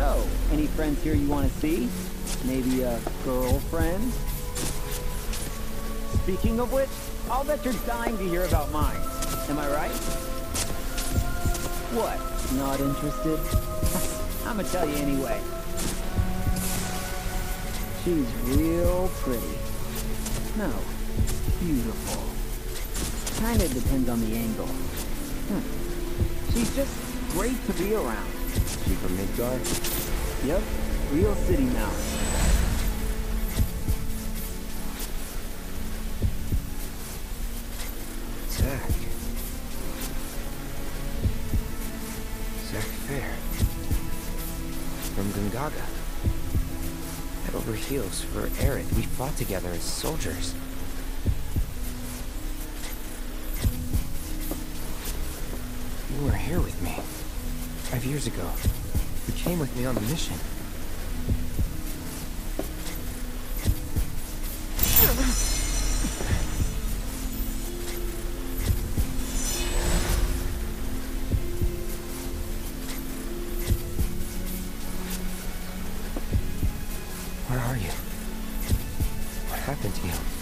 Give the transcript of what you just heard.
Any friends here you want to see? Maybe a girlfriend? Speaking of which, I'll bet you're dying to hear about mine. Am I right? What? Not interested? I'ma tell you anyway. She's real pretty. No, beautiful. Kinda depends on the angle. Hmm. She's just great to be around. She from Midgar? Yep, real city. Zack Fair. From Gongaga. Head over heels for Aerith. We fought together as soldiers. You were here with me. Five years ago, you came with me on a mission. Where are you? What happened to you?